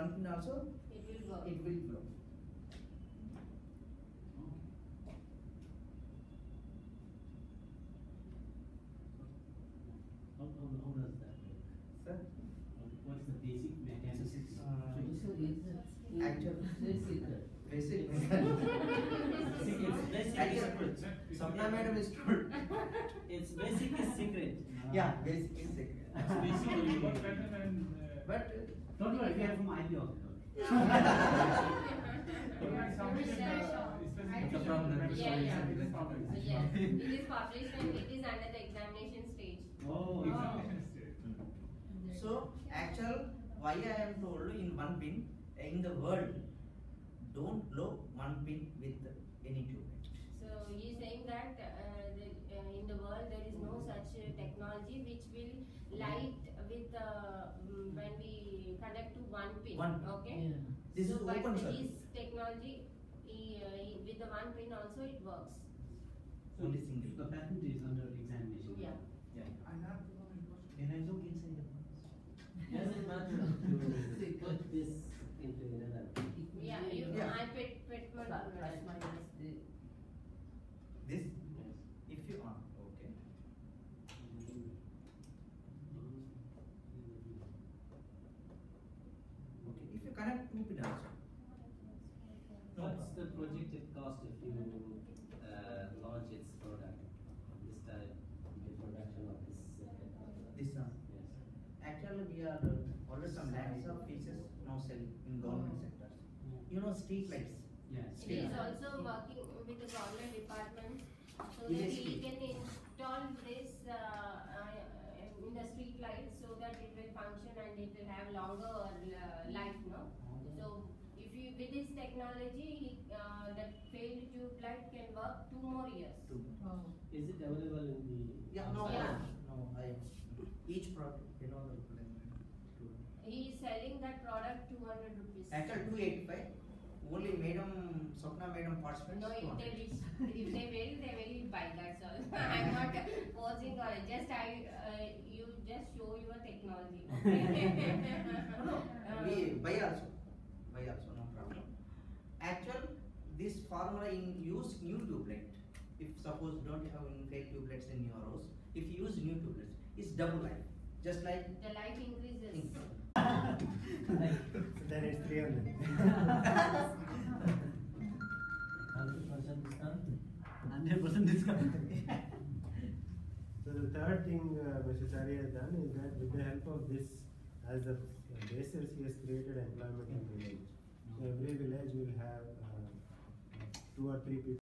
one pin also It will work. it will blow. How, how, how does that work? Sir, What's the basic mechanics? uh, So it's a, it's a, Actual- it's a secret. basic. It's basic Actual- secret. Sapna madam is told. It's basic is secret. Yeah, basic is secret. It's basically. But better than, uh, But Don't worry, we are from IB office. we had something in the It's specification. from Yeah, yeah. it is published. Uh, Yes, it is published and it is under the examination stage. Oh, Examination stage. So actual why I am told in one pin in the world don't blow one pin with any tube. So he is saying that uh, the, uh, in the world there is no such uh, technology which will light with uh, mm, when we connect to one pin. One. Okay. Yeah. This so is but open his circuit. technology, he, uh, he, with the one pin also it works. So Only single. The patent is under examination. Yeah. Yeah. I have one question. Can I look inside the Does it matter to put this into another? Yeah, you, Yeah. I put, put one. Plus plus minus the, This Yes. if you on okay. Okay. If you connect two pin also. What's the projected cost if you uh, launch its product this time, the production of this uh. This one. Yes. Actually, we are uh, already some lakhs of pieces now selling in government sectors. You know, street lights. Yes. He is also working with the government department so that Yes, he can install this uh, uh, in the street lights so that it will function and it will have longer uh, life, no? So if you, with this technology, he, uh, that failed tube light can work two more years. Two. oh, Is it available in the? Yeah, no, Yeah. no, I, each product, you know, the. He is selling that product two hundred rupees. Actually, two eighty-five. Only madam, Swapna madam participants. No, if they wish, if they will, they will buy, that's all. I'm not forcing or just I, uh, you just show your technology, okay? No, no, we buy also, buy also, no problem. Actual, this formula in use new tubeless. If suppose don't have in fake tubeless in your house, if you use new tubeless, it's double life, just like. The life increases. Then it's three hundred. Hundred percent discount? Hundred percent discount. So the third thing uh, Mr. Chary has done is that with the help of this as the basis, he has created employment in the village. So every village will have uh, two or three people